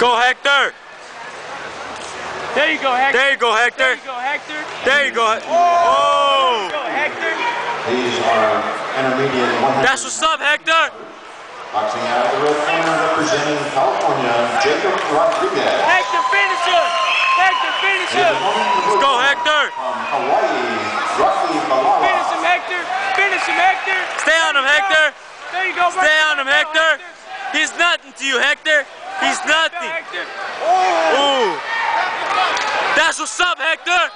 Go, Hector. There you go, Hector. There you go, There Hector. you go, Hector. There you go. Oh, oh. There Oh! you go, Hector. These are intermediate 100 That's what's up, Hector. boxing out of the red corner representing California, Jacob Rodriguez. Hector, finish him. Hector, finish him. opponent in the Let's go, Hector. From Hawaii, Rocky Balala. Finish him, Hector. Finish him, Hector. Stay on him, Hector. There you go. right Stay on him, Hector. He's nothing to you, Hector. He's nothing. Oh. Ooh. That's what's up, Hector.